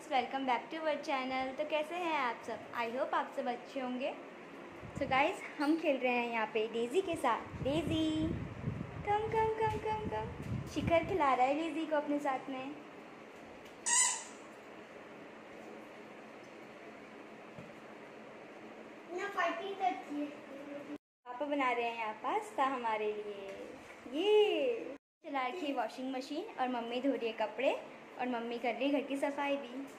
Friends welcome back to our channel तो कैसे हैं आप सब? आई होप आप सब अच्छे होंगे। तो गाइस हम खेल रहे हैं यहाँ पे डेजी के साथ। डेजी कम कम कम कम कम। शिखर खिला रहा है डेजी को अपने साथ में। पापा बना रहे हैं यहाँ पास्ता हमारे लिए। ये। चला रखी है वॉशिंग मशीन और मम्मी धो रही है कपड़े। और मम्मी कर रही घर की सफ़ाई भी।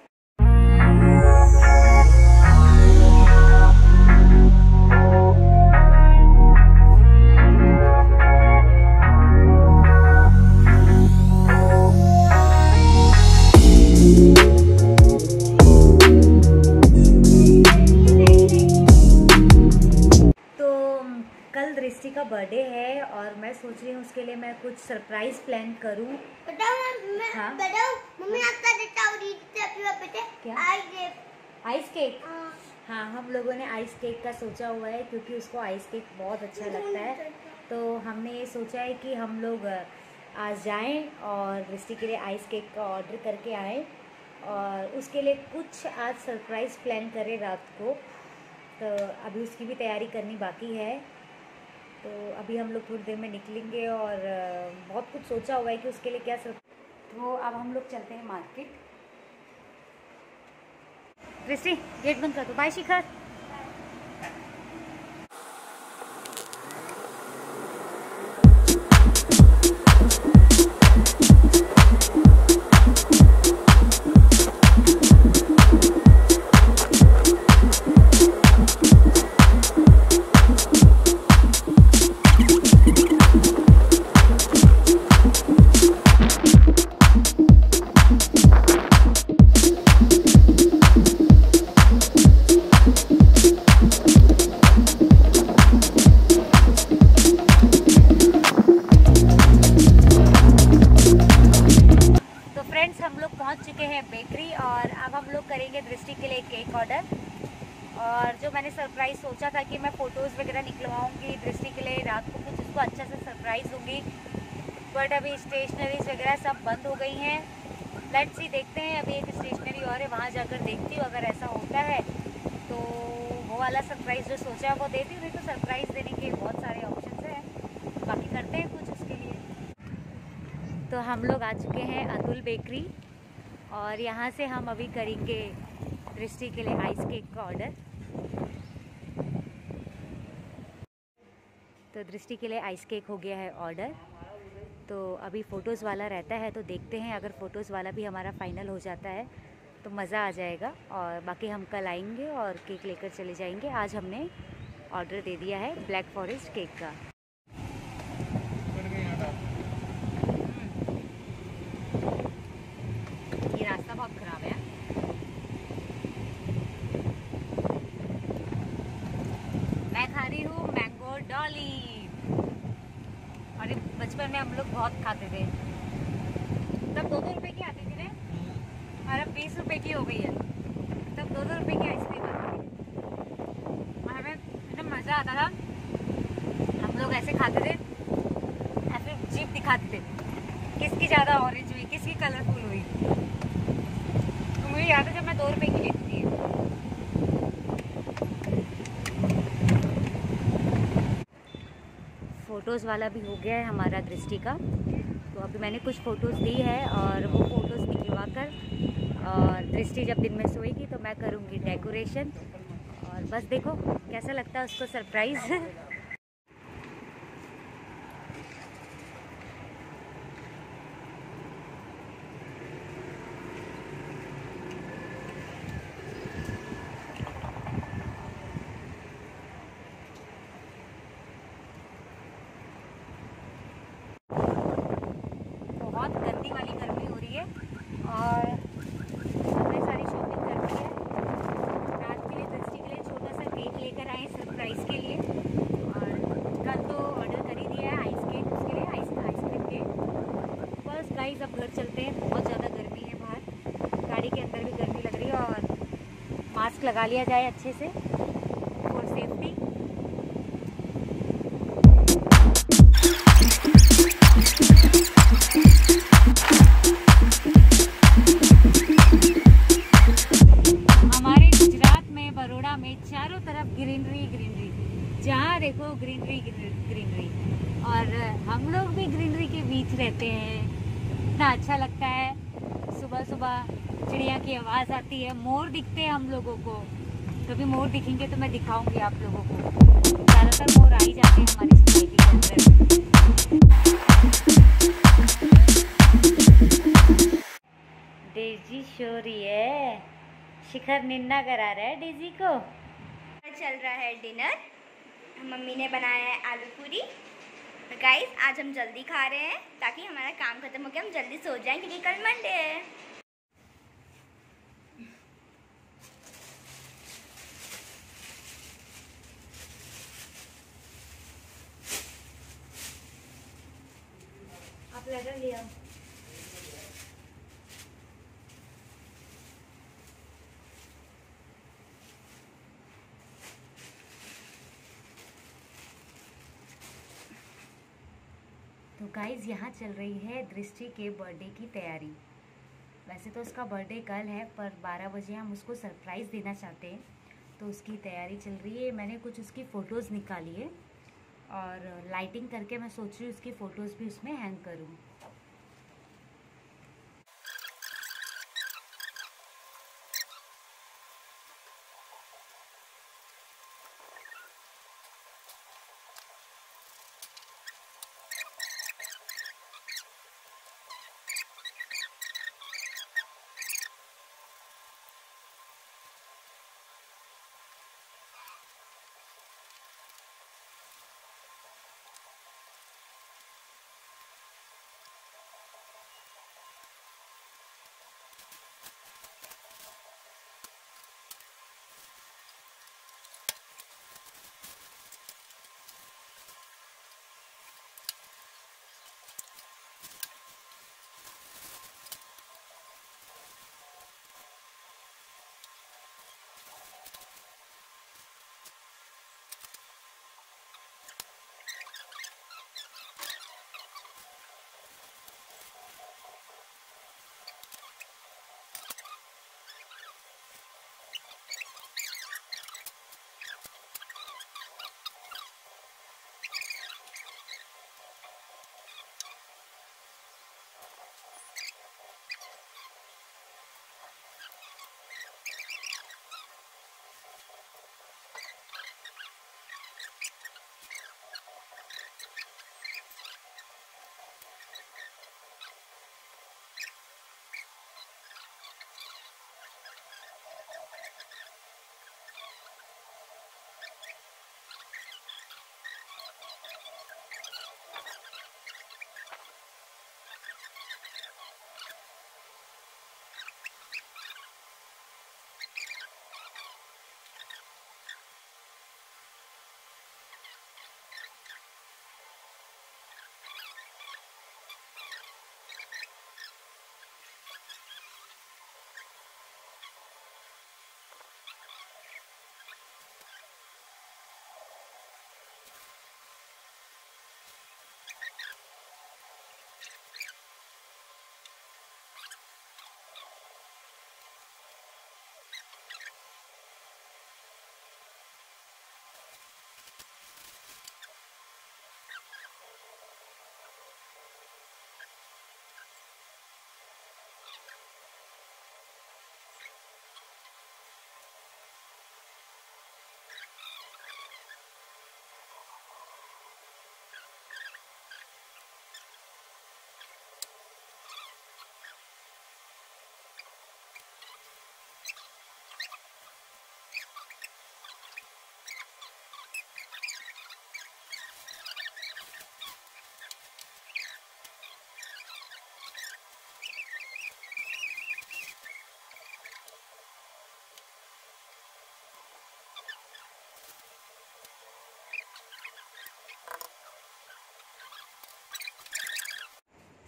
सोच रही हूँ उसके लिए मैं कुछ सरप्राइज़ प्लान करूँ। बताओ मैं मैं- हाँ? Ice cake. हाँ। हाँ हम लोगों ने आइस केक का सोचा हुआ है क्योंकि उसको आइस केक बहुत अच्छा लगता है। तो हमने ये सोचा है कि हम लोग आज जाएँ और दृष्टि के लिए आइस केक का ऑर्डर करके आएँ। और उसके लिए कुछ आज सरप्राइज़ प्लान करें रात को। तो अभी उसकी भी तैयारी करनी बाकी है। तो अभी हम लोग थोड़ी देर में निकलेंगे और बहुत कुछ सोचा हुआ है कि उसके लिए क्या सर तो अब हम लोग चलते हैं मार्केट। दृष्टि गेट बंद कर दो। बाय शिखर। होता है। तो वो वाला सरप्राइज़ जो सोचा वो देती हूँ नहीं तो सरप्राइज़ देने के बहुत सारे ऑप्शन हैं। बाकी करते हैं कुछ उसके लिए। तो हम लोग आ चुके हैं अतुल बेकरी और यहाँ से हम अभी करेंगे दृष्टि के लिए आइस केक का ऑर्डर तो दृष्टि के लिए आइस केक हो गया है ऑर्डर तो अभी फ़ोटोज़ वाला रहता है तो देखते हैं अगर फ़ोटोज़ वाला भी हमारा फाइनल हो जाता है। तो मज़ा आ जाएगा और बाकी हम कल आएँगे और केक लेकर चले जाएँगे। आज हमने ऑर्डर दे दिया है ब्लैक फॉरेस्ट केक का ये रास्ता बहुत ख़राब है मैं खा रही हूँ मैंगो डॉली और ये बचपन में हम लोग बहुत खाते थे तब दो दो रुपए की आती थी ना और अब बीस रुपए की हो गई है तब दो दो रुपए की आइसक्रीम आती थी और हमें इतना मज़ा आता था हम लोग ऐसे खाते थे, ऐसे जीप दिखाते थे। किसकी ज़्यादा ऑरेंज हुई, किसकी कलरफुल हुई। तो मुझे याद है जब मैं दो रुपए की लेती थी। फ़ोटोज़ वाला भी हो गया है हमारा दृष्टि का। तो अभी मैंने कुछ फ़ोटोज़ दी है और वो फ़ोटोज़ निकलवा कर, और दृष्टि जब दिन में सोएगी तो मैं करूँगी डेकोरेशन और बस देखो, कैसा लगता है उसको सरप्राइज़ बहुत गंदी वाली गर्मी हो रही है और हमने सारी शॉपिंग कर दी है रात के लिए दृष्टि के लिए छोटा सा केक लेकर आए सरप्राइज़ के लिए। और कल तो ऑर्डर कर ही दिया है आइस केक उसके लिए आइस आइसक्रीम केक बस गाइस अब घर चलते हैं। बहुत ज़्यादा गर्मी है बाहर। गाड़ी के अंदर भी गर्मी लग रही है और मास्क लगा लिया जाए अच्छे से। देखो ग्रीनरी ग्रीनरी और हम लोग भी ग्रीनरी के बीच रहते हैं। इतना अच्छा लगता है। सुबह सुबह चिड़िया की आवाज़ आती है। मोर दिखते हैं हम लोगों को। कभी मोर दिखेंगे तो मैं दिखाऊँगी आप लोगों को। ज़्यादातर मोर आ ही जाते हैं हमारी सोसाइटी के अंदर डेजी सो रही है। शिखर निन्ना करा रहा है डेजी को। चल रहा है डिनर। मम्मी ने बनाया है आलू पूरी। और गाइस आज हम जल्दी खा रहे हैं ताकि हमारा काम खत्म हो गया। हम जल्दी सो जाएँ क्योंकि कल मंडे है आप लगा लिया तो गाइज़ यहाँ चल रही है दृष्टि के बर्थडे की तैयारी। वैसे तो उसका बर्थडे कल है, पर 12 बजे हम उसको सरप्राइज़ देना चाहते हैं। तो उसकी तैयारी चल रही है। मैंने कुछ उसकी फ़ोटोज़ निकाली है और लाइटिंग करके मैं सोच रही हूँ उसकी फ़ोटोज़ भी उसमें हैंग करूँ।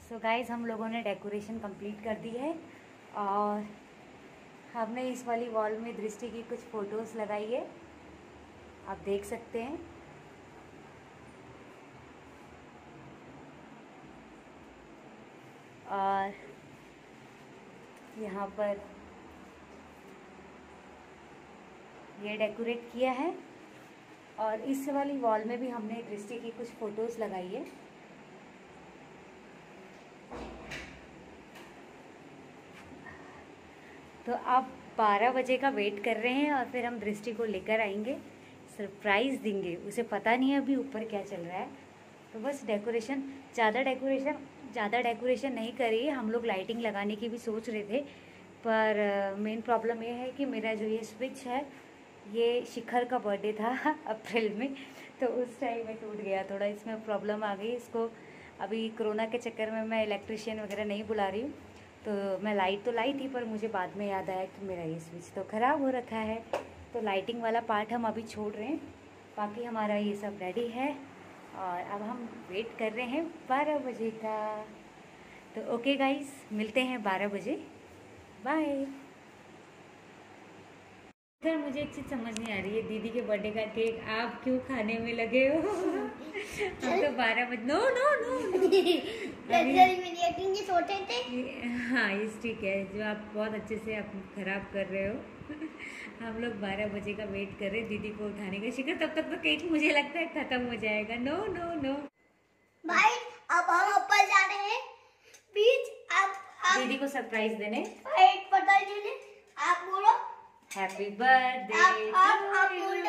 सो गाइज़ हम लोगों ने डेकोरेशन कंप्लीट कर दी है और हमने इस वाली वॉल में दृष्टि की कुछ फ़ोटोज़ लगाई है। आप देख सकते हैं। और यहाँ पर ये डेकोरेट किया है और इस वाली वॉल में भी हमने दृष्टि की कुछ फ़ोटोज़ लगाई है। तो आप 12 बजे का वेट कर रहे हैं और फिर हम दृष्टि को लेकर आएँगे, सरप्राइज़ देंगे। उसे पता नहीं है अभी ऊपर क्या चल रहा है। तो बस डेकोरेशन, ज़्यादा डेकोरेशन ज़्यादा डेकोरेशन नहीं करी हम लोग लाइटिंग लगाने की भी सोच रहे थे, पर मेन प्रॉब्लम ये है कि मेरा जो ये स्विच है, ये शिखर का बर्थडे था अप्रैल में तो उस टाइम में टूट गया, थोड़ा इसमें प्रॉब्लम आ गई। इसको अभी कोरोना के चक्कर में मैं इलेक्ट्रिशियन वगैरह नहीं बुला रही हूँ तो मैं लाइट तो लाई थी, पर मुझे बाद में याद आया कि मेरा ये स्विच तो ख़राब हो रखा है। तो लाइटिंग वाला पार्ट हम अभी छोड़ रहे हैं, बाकी हमारा ये सब रेडी है और अब हम वेट कर रहे हैं बारह बजे का। तो ओके गाइस मिलते हैं बारह बजे। बाय सर मुझे एक चीज़ समझ नहीं आ रही है। दीदी के बर्थडे का केक आप क्यों खाने में लगे हो? हम तो बारह बजे नो नो नो में छोटे थे। हाँ ये ठीक है। जो आप बहुत अच्छे से आप खराब कर रहे हो। हम लोग बारह बजे का वेट कर रहे हैं दीदी को उठाने का शिखर। तब तक तो केक मुझे लगता है खत्म हो जाएगा। नो नो नो भाई अब हम ऊपर जा रहे हैं। प्लीज़ आप आप दीदी को सरप्राइज़ देने। पता आप बोलो। हैप्पी बर्थडे आप आप आप बोल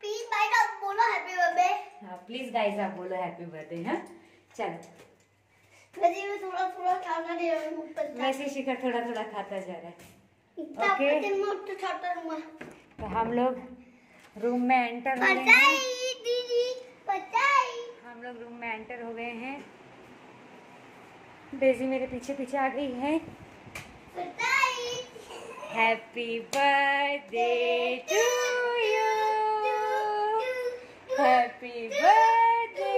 प्लीज़ भाई आप बोलो हैप्पी बर्थडे हाँ प्लीज़ गाइस आप बोलो हैप्पी बर्थडे हाँ? चलो। थोड़ा थोड़ा खाना दे वैसे शिखर थोड़ा थोड़ा खाता जा रहा है। मुझ तो हम लोग रूम में एंटर हो गए हम लोग रूम में एंटर हो गए हैं। डेजी मेरे पीछे पीछे आ गई है। Happy birthday to you happy birthday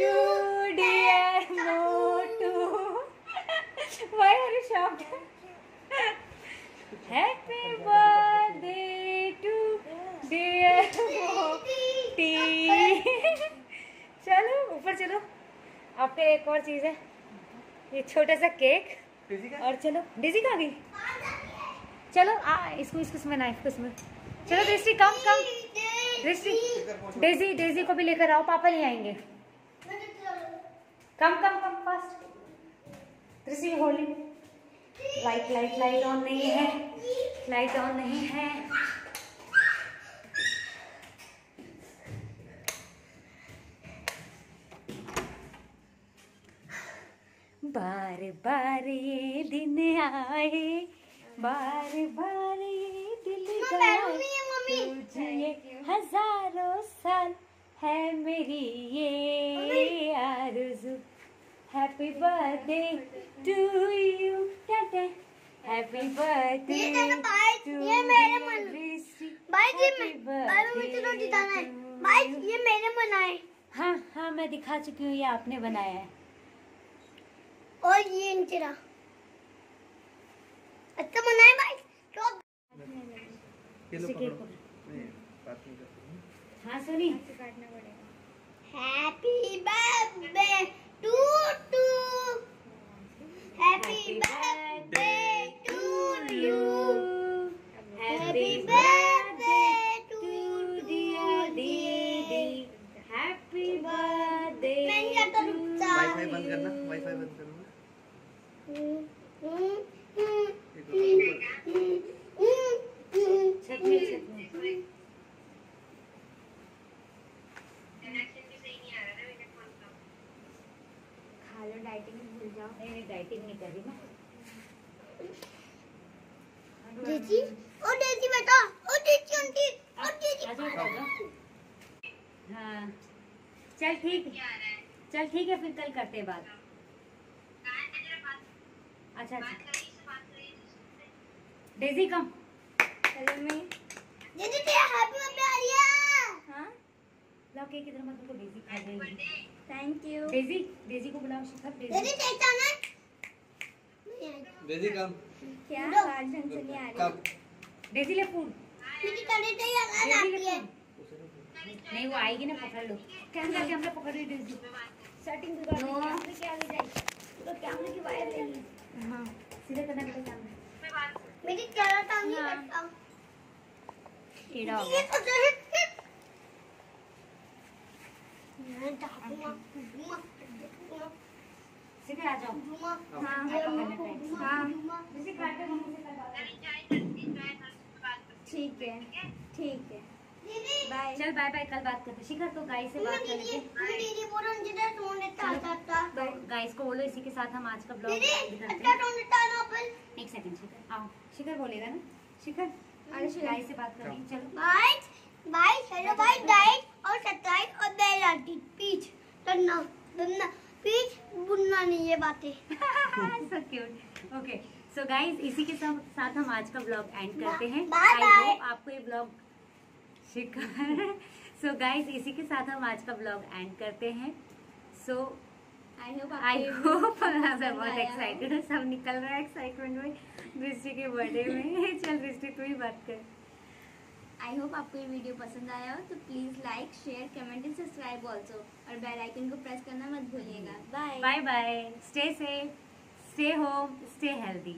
to dear Motu Why are you shocked? Happy birthday to dear मोटी चलो ऊपर चलो। आपके एक और चीज़ है। ये छोटा सा केक। और चलो डेजी कहाँ गई? चलो, आ, इसको इसको इसमें नाइफ को इसमें। चलो, दृष्टि, कम कम। दृष्टि, डेजी डेजी को भी लेकर आओ, पापा ले आएँगे। कम come come fast Drishti, Holi. Light light light on नहीं है। लाइट ऑन नहीं है। बार बार ये दिन आए। बार बार ये दिल। तुझे हज़ारों साल है मेरी ये आरज़ू। Happy birthday to you happy birthday ये तेरा भाई, ये मेरे मन- भाई जी मैं भाई मुझे तो जिताना है। भाई ये मैंने बनाए हाँ हाँ मैं दिखा चुकी हूँ ये आपने बनाया है। और ये तेरा अच्छा बनाए भाई? तो हैं। हाँ Soni. Happy birthday to to happy birthday to you happy Happy birthday birthday to to dear dear दीदी हैप्पी बर्थडे मैं नहीं करता रुकता वाईफाई बंद करना वाईफाई बंद करना हम्म, हम्म, एक और ऊपर। हम्म, हम्म, छत में छत में खा लो डाइटिंग भूल जाओ नहीं नहीं डाइटिंग नहीं कर रही मैं डेजी ओ डेजी बेटा ओ डेजी आंटी ओ डेजी। हाँ। चल ठीक चल ठीक है फिर कल करते हैं बात। अच्छा अच्छा। Daisy come. हेलो मैं डेजी तेरा हैप्पी बर्थडे आ रही है। हाँ। लाओ केक इधर मत को डेजी खा जाएगी थैंक यू डेजी डेजी को बुलाओ शिखर डेजी। डेजी देखता ना। Daisy come. क्या आवाज़ ढंग से नहीं आ रही डेजी ले मेरी कड़ी ही आवाज़ आती है। नहीं वो आएगी ना पकड़ लो। कैमरा कैमरा पकड़ ली डेजी सेटिंग बिगाड़ दी कैमरे की आगे जाए तो कैमरे की वायर ले ली। हाँ। सीधे करना बेटा कैमरा। मेरी चला टांग नहीं हाँ। करता। कीड़ा ये तो है मैं घूमा घूमा। शिखर आ जाओ। हाँ हाँ दृष्टि काट के मम्मी से करवा दो। ठीक है। ठीक है। बाय चल बाय बाय कल बात करते शिखर तो गाइस से बात कर दीदी लेते। दीदी पूरा जिधर ढूंढे था था। बाय गाइस को बोलो इसी के साथ हम आज का ब्लॉग अच्छा एक सेकंड शिखर। आओ। शिखर बोलेगा ना? शिखर अरे गाइस से बात करेंगे चलो। Bite bite hello bite diet और सब्सक्राइब और बेल आइकन पीच करना करना पीच बुनना नहीं ये बातें। So cute. Okay so guys इसी के साथ हम आज का ब्लॉग एंड करते हैं। आई होप आपको ये ब्लॉग शिखर सो गाइस इसी के साथ हम आज का ब्लॉग एंड करते हैं। सो आई होप आई होप मैं बहुत एक्साइटेड हूँ। सब निकल रहा है एक्साइटमेंट में। दृष्टि के बर्थडे में। चल दृष्टि तू ही बात कर। आई होप आपको ये वीडियो पसंद आया हो। तो please like share comment and subscribe also और बेल आइकन को प्रेस करना मत भूलिएगा। Bye bye bye stay safe stay home stay healthy